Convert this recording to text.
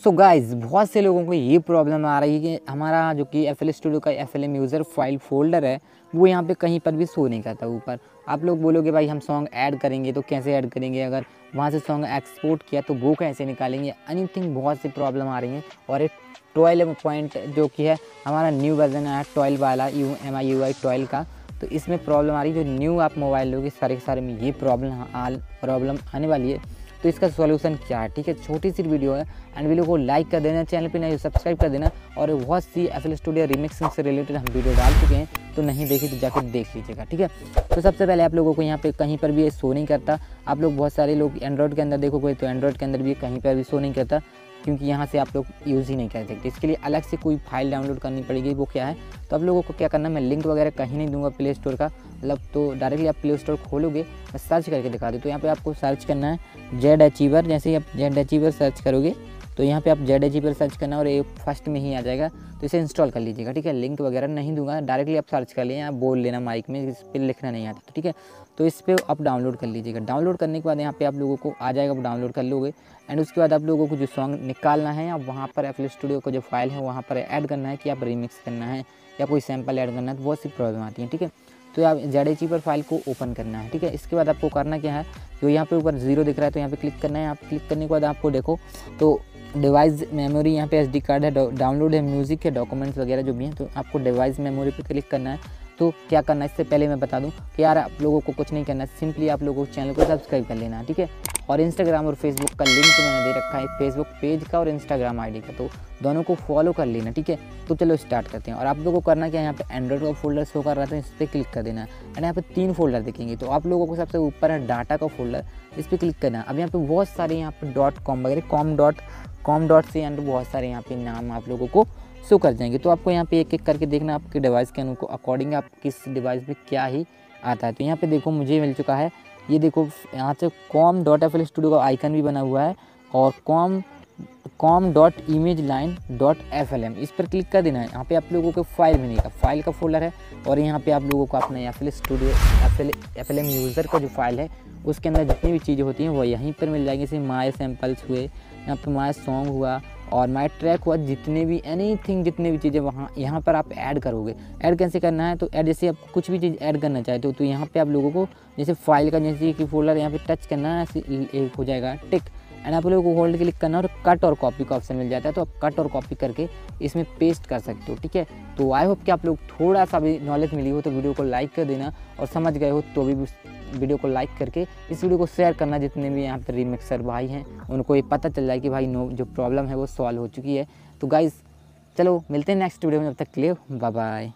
सो so guys बहुत से लोगों को ये प्रॉब्लम आ रही है कि हमारा जो कि एफएल स्टूडियो का एफएलएम यूज़र फ़ाइल फोल्डर है, वो यहाँ पे कहीं पर भी शो नहीं करता ऊपर। आप लोग बोलोगे, भाई, हम सॉन्ग ऐड करेंगे तो कैसे ऐड करेंगे? अगर वहाँ से सॉन्ग एक्सपोर्ट किया तो वो कैसे निकालेंगे? एनीथिंग बहुत सी प्रॉब्लम आ रही है। और एक ट्वेल्व पॉइंट जो कि है, हमारा न्यू वर्जन आया ट्वेल्व वाला U M I U I twelve का। तो इसमें प्रॉब्लम आ रही है। जो न्यू आप मोबाइल लोगे, सारे के सारे में ये प्रॉब्लम प्रॉब्लम आने वाली है। तो इसका सोल्यूशन क्या है? ठीक है छोटी सी वीडियो है एंड वीडियो को लाइक कर देना चैनल पर नहीं सब्सक्राइब कर देना, और बहुत सी एफ़ एल स्टूडियो रिमिक्सिंग से रिलेटेड हम वीडियो डाल चुके हैं तो नहीं देखी तो जाकर देख लीजिएगा, ठीक है? तो सबसे पहले आप लोगों को यहाँ पे कहीं पर भी ये शो नहीं करता, आप लोग बहुत सारे लोग एंड्रॉइड के अंदर देखोगे तो एंड्रॉइड के अंदर भी कहीं पर भी शो नहीं करता क्योंकि यहाँ से आप लोग यूज़ ही नहीं कर सकते। इसके लिए अलग से कोई फ़ाइल डाउनलोड करनी पड़ेगी, वो क्या है? तो आप लोगों को क्या करना मैं लिंक वगैरह कहीं नहीं दूँगा प्ले स्टोर का। मतलब तो डायरेक्टली आप प्ले स्टोर खोलोगे, मैं सर्च करके दिखा दूँ तो यहाँ पर आपको सर्च करना है जेड अचीवर जैसे ही आप जेड अचीवर सर्च करोगे तो यहाँ पे आप जेड एच पर सर्च करना और ये फ़र्स्ट में ही आ जाएगा। तो इसे इंस्टॉल कर लीजिएगा, ठीक है? लिंक वगैरह नहीं दूँगा डायरेक्टली आप सर्च कर लिए आप बोल लेना माइक में, इस पर लिखना नहीं आता, ठीक है? तो इस पर आप डाउनलोड कर लीजिएगा। डाउनलोड करने के बाद यहाँ पे आप लोगों को आ जाएगा, आप डाउनलोड कर लोगे। एंड उसके बाद आप लोगों को जो सॉन्ग निकालना है या वहाँ पर एफ़ स्टूडियो का जो फ़ाइल है, वहाँ पर ऐड करना है कि आप रिमिक्स करना है या कोई सैंपल ऐड करना है तो बहुत सी प्रॉब्लम आती है, ठीक है? तो आप जेड पर फ़ाइल को ओपन करना है, ठीक है? इसके बाद आपको करना क्या है, जो यहाँ पे ऊपर ज़ीरो दिख रहा है तो यहाँ पे क्लिक करना है। आप क्लिक करने के बाद आपको देखो तो डिवाइस मेमोरी यहाँ पे एसडी कार्ड है डाउनलोड है म्यूज़िक है डॉक्यूमेंट्स वगैरह जो भी हैं तो आपको डिवाइस मेमोरी पे क्लिक करना है। तो क्या करना है, इससे पहले मैं बता दूँ कि यार आप लोगों को कुछ नहीं करना है सिंपली आप लोगों को चैनल को सब्सक्राइब कर लेना ठीक है? और इंस्टाग्राम और फेसबुक का लिंक तो मैंने दे रखा है फेसबुक पेज का और इंस्टाग्राम आईडी का तो दोनों को फॉलो कर लेना, ठीक है? तो चलो स्टार्ट करते हैं। और आप लोगों को करना क्या है, यहाँ पे एंड्रॉइड का फोल्डर शो कर रहा था, इस पर क्लिक कर देना। एंड यहाँ पे तीन फोल्डर देखेंगे तो आप लोगों को सबसे ऊपर है डाटा का फोल्डर इस पर क्लिक करना। अब यहाँ पे बहुत सारे यहाँ पे डॉट कॉम वगैरह कॉम डॉट कॉम डॉट से एंड बहुत सारे यहाँ पे नाम आप लोगों को शो कर जाएँगे। तो आपको यहाँ पे एक एक करके देखना, आपके डिवाइस के अकॉर्डिंग आप किस डिवाइस पे क्या ही आता है। तो यहाँ पे देखो, मुझे मिल चुका है ये देखो, यहाँ से कॉम डॉट एफ़ स्टूडियो का आइकन भी बना हुआ है और com com dot image line dot F L M इस पर क्लिक कर देना है। यहाँ पे आप लोगों को फ़ाइल मिलेगा। फ़ाइल का फोल्डर है और यहाँ पे आप लोगों को अपना F L studio F L F L M user का जो फ़ाइल है, उसके अंदर जितनी भी चीज़ें होती हैं, वो यहीं पर मिल जाएँगी। जैसे माए सैम्पल्स हुए, यहाँ पे माए सॉन्ग हुआ और माई ट्रैक हुआ जितने भी एनी थिंग जितने भी चीज़ें वहाँ, यहाँ पर आप ऐड करोगे। ऐड कैसे करना है? तो ऐड जैसे आप कुछ भी चीज़ ऐड करना चाहते हो तो यहाँ पे आप लोगों को जैसे फ़ाइल का जैसे कि फोल्डर यहाँ पे टच करना है एक हो जाएगा टिक एंड आप लोगों को होल्ड क्लिक करना और कट और कॉपी का ऑप्शन मिल जाता है तो आप कट और कॉपी करके इसमें पेस्ट कर सकते हो, ठीक है? तो आई होप कि आप लोग थोड़ा सा भी नॉलेज मिली हो तो वीडियो को लाइक कर देना और समझ गए हो तो भी वीडियो को लाइक करके इस वीडियो को शेयर करना जितने भी यहाँ पर रिमिक्सर भाई हैं, उनको ये पता चल जाए कि भाई नो जो प्रॉब्लम है वो सॉल्व हो चुकी है। तो गाइज़ चलो मिलते हैं नेक्स्ट वीडियो में जब तक क्लियर बाय बाय